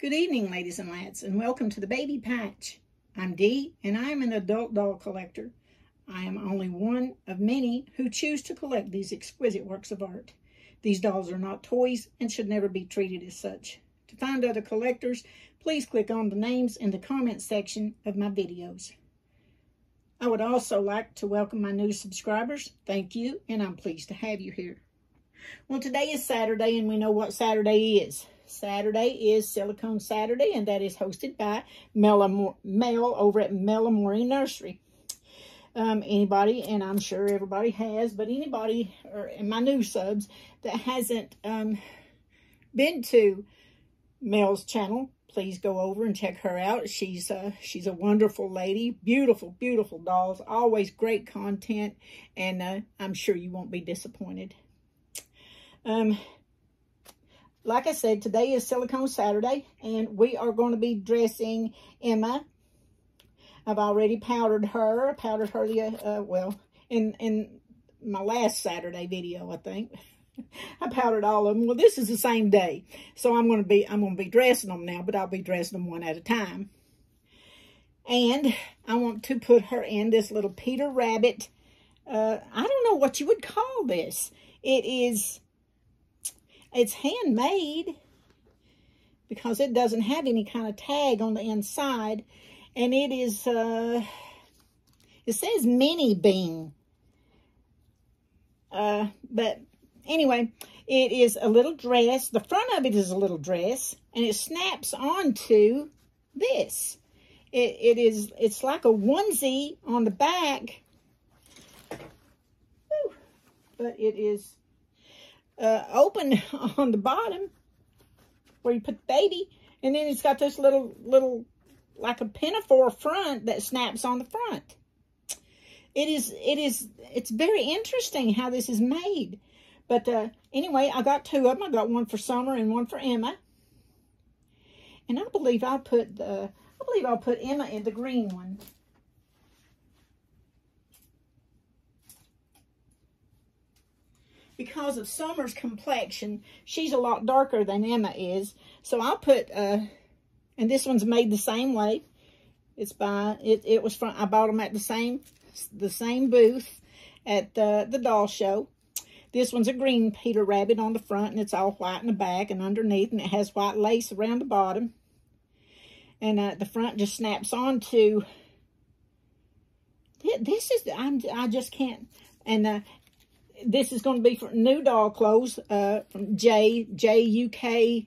Good evening, ladies and lads, and welcome to the Baby Patch. I'm Dee, and I am an adult doll collector. I am only one of many who choose to collect these exquisite works of art. These dolls are not toys and should never be treated as such. To find other collectors, please click on the names in the comment section of my videos. I would also like to welcome my new subscribers. Thank you, and I'm pleased to have you here. Well, today is Saturday, and we know what Saturday is. Saturday is Silicone Saturday, and that is hosted by Mel, Mel over at Melamore Nursery. Um, anybody, and I'm sure everybody has, but anybody, or in my new subs, that hasn't um, been to Mel's channel, please go over and check her out. She's a, she's a wonderful lady, beautiful, beautiful dolls, always great content, and uh, I'm sure you won't be disappointed. Um, like I said, today is Silicone Saturday, and we are going to be dressing Emma. I've already powdered her, I powdered her, the, uh, well, in, in my last Saturday video, I think. I powdered all of them. Well, this is the same day, so I'm going to be, I'm going to be dressing them now, but I'll be dressing them one at a time. And I want to put her in this little Peter Rabbit. Uh, I don't know what you would call this. It is it's handmade because it doesn't have any kind of tag on the inside. And it is, uh, it says mini bean. Uh, but anyway, it is a little dress. The front of it is a little dress. And it snaps onto this. It, it is, it's like a onesie on the back. But it is uh, open on the bottom where you put the baby. And then it's got this little, little, like a pinafore front that snaps on the front. It is, it is, it's very interesting how this is made. But uh, anyway, I got two of them. I got one for Summer and one for Emma. And I believe I'll put the, I believe I'll put Emma in the green one. Because of Summer's complexion, she's a lot darker than Emma is. So I'll put, uh, and this one's made the same way. It's by, it, it was from, I bought them at the same, the same booth at the, the doll show. This one's a green Peter Rabbit on the front, and it's all white in the back and underneath, and it has white lace around the bottom. And uh, the front just snaps onto, this is, I'm, I just can't, and uh, this is going to be for new doll clothes uh, from J J UK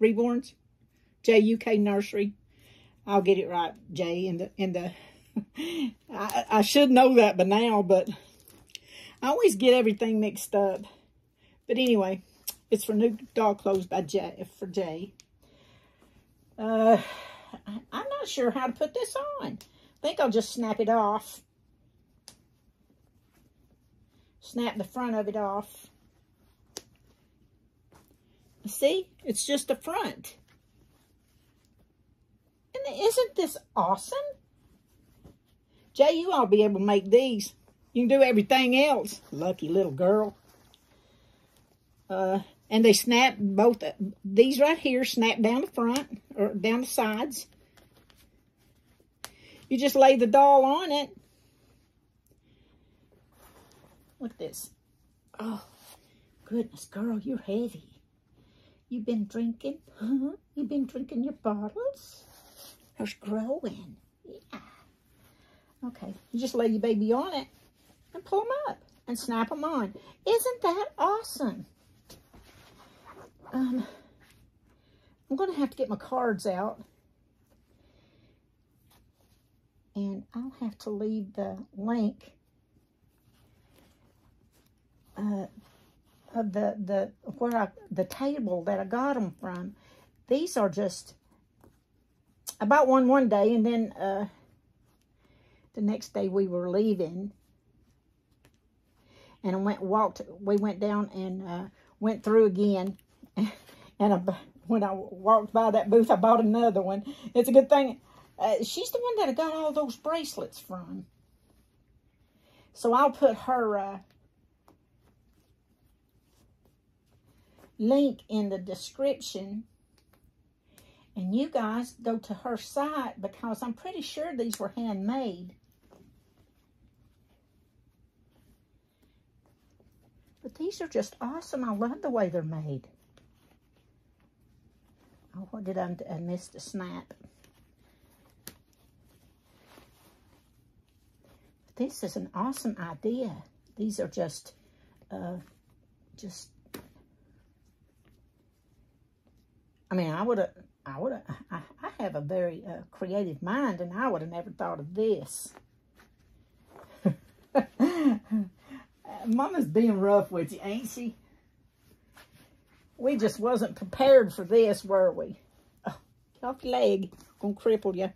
Reborns, J UK Nursery. I'll get it right, J in the in the. I, I should know that by now, but I always get everything mixed up. But anyway, it's for new doll clothes by J for J. Uh, I'm not sure how to put this on. I think I'll just snap it off snap the front of it off. See, it's just the front. And isn't this awesome? Jay, you ought to be able to make these. You can do everything else. Lucky little girl. Uh, and they snap both, uh, these right here snap down the front, or down the sides. You just lay the doll on it Look at this. Oh, goodness, girl, you're heavy. You've been drinking? Huh? You've been drinking your bottles? It's growing. Yeah. Okay, you just lay your baby on it and pull them up and snap them on. Isn't that awesome? Um, I'm going to have to get my cards out. And I'll have to leave the link uh, the the where I, the table that I got them from. These are just I bought one one day, and then uh, the next day we were leaving, and I went walked. We went down and uh, went through again, and I, when I walked by that booth, I bought another one. It's a good thing. Uh, she's the one that I got all those bracelets from. So I'll put her link in the description. And you guys go to her site because I'm pretty sure these were handmade. But these are just awesome. I love the way they're made. Oh, what did I, I missed a snap. This is an awesome idea. These are just, uh, just, I mean, I would have, I would have, I, I have a very uh, creative mind and I would have never thought of this. Mama's being rough with you, ain't she? We just wasn't prepared for this, were we? Oh, off your leg. Gonna cripple you.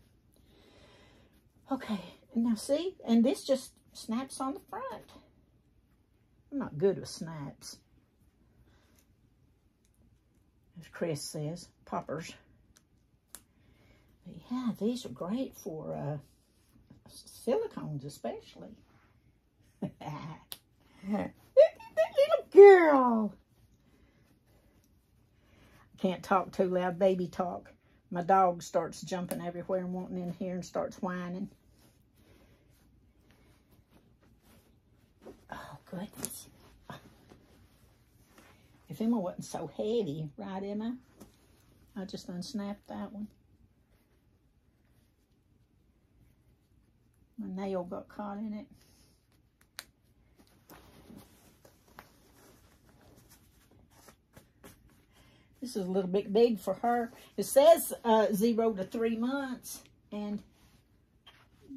Okay, now see? And this just snaps on the front. I'm not good with snaps. As Chris says, poppers. But yeah, these are great for uh, silicones especially. Look at that little girl. Can't talk too loud, baby talk. My dog starts jumping everywhere and wanting in here and starts whining. Oh, goodness. If Emma wasn't so heavy, right, Emma? I just unsnapped that one. My nail got caught in it. This is a little bit big for her. It says uh, zero to three months. And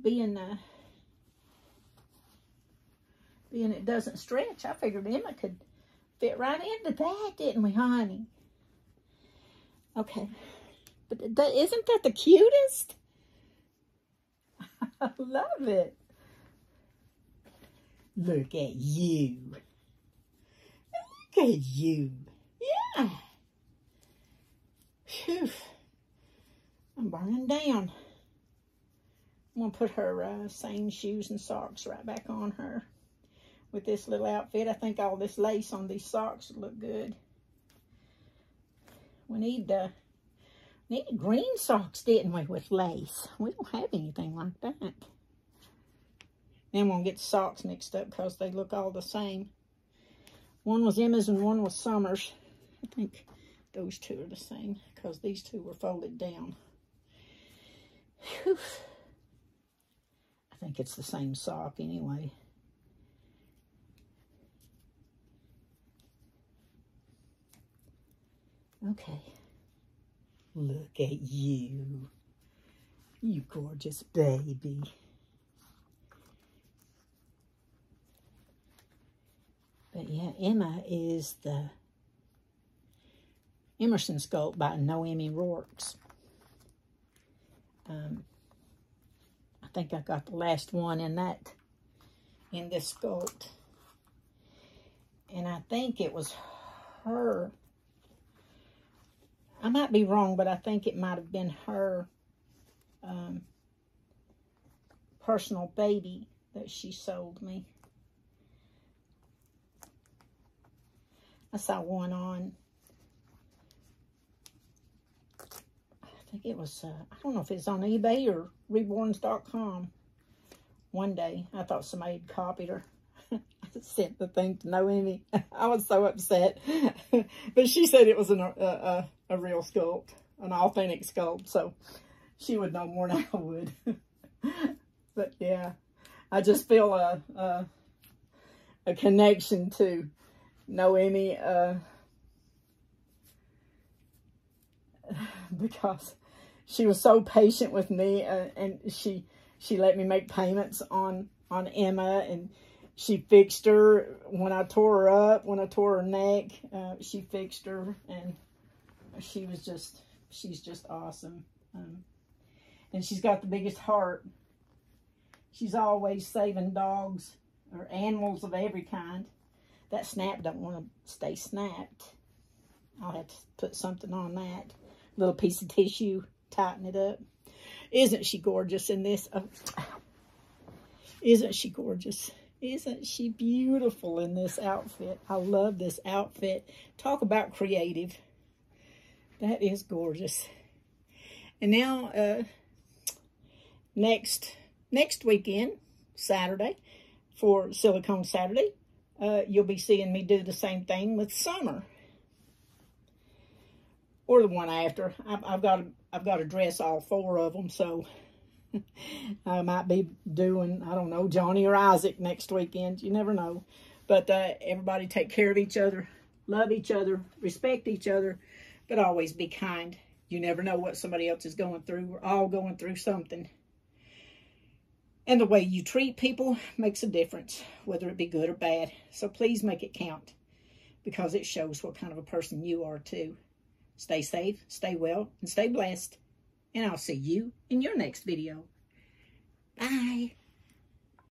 being, uh, being it doesn't stretch, I figured Emma could fit right into that, didn't we, honey? Okay. But isn't that the cutest? I love it. Look at you. Look at you. Yeah. Phew. I'm burning down. I'm going to put her uh, same shoes and socks right back on her. With this little outfit, I think all this lace on these socks would look good. We need uh, needed green socks, didn't we, with lace? We don't have anything like that. Then we'll get socks mixed up because they look all the same. One was Emma's and one was Summer's. I think those two are the same because these two were folded down. Whew. I think it's the same sock anyway. Okay. Look at you. You gorgeous baby. But yeah, Emma is the Emerson sculpt by Noemi Rourkes. Um, I think I got the last one in that, in this sculpt. And I think it was her. I might be wrong, but I think it might have been her um, personal baby that she sold me. I saw one on I think it was, uh, I don't know if it's on eBay or reborns.com. One day, I thought somebody had copied her. Sent the thing to Noemi. I was so upset. but she said it was an, a, a, a real sculpt, an authentic sculpt. So she would know more than I would. but yeah, I just feel a, a, a connection to Noemi uh, because she was so patient with me uh, and she she let me make payments on on Emma and she fixed her when I tore her up when I tore her neck uh, she fixed her and she was just she's just awesome um, and she's got the biggest heart she's always saving dogs or animals of every kind that snap don't want to stay snapped I'll have to put something on that little piece of tissue tighten it up. Isn't she gorgeous in this? Oh, isn't she gorgeous? Isn't she beautiful in this outfit? I love this outfit. Talk about creative. That is gorgeous. And now, uh, next next weekend, Saturday, for Silicone Saturday, uh, you'll be seeing me do the same thing with Summer. Or the one after. I've, I've got to, I've got to dress all four of them, so I might be doing, I don't know, Johnny or Isaac next weekend. You never know. But uh, everybody take care of each other, love each other, respect each other, but always be kind. You never know what somebody else is going through. We're all going through something. And the way you treat people makes a difference, whether it be good or bad. So please make it count because it shows what kind of a person you are too. Stay safe, stay well, and stay blessed. And I'll see you in your next video. Bye.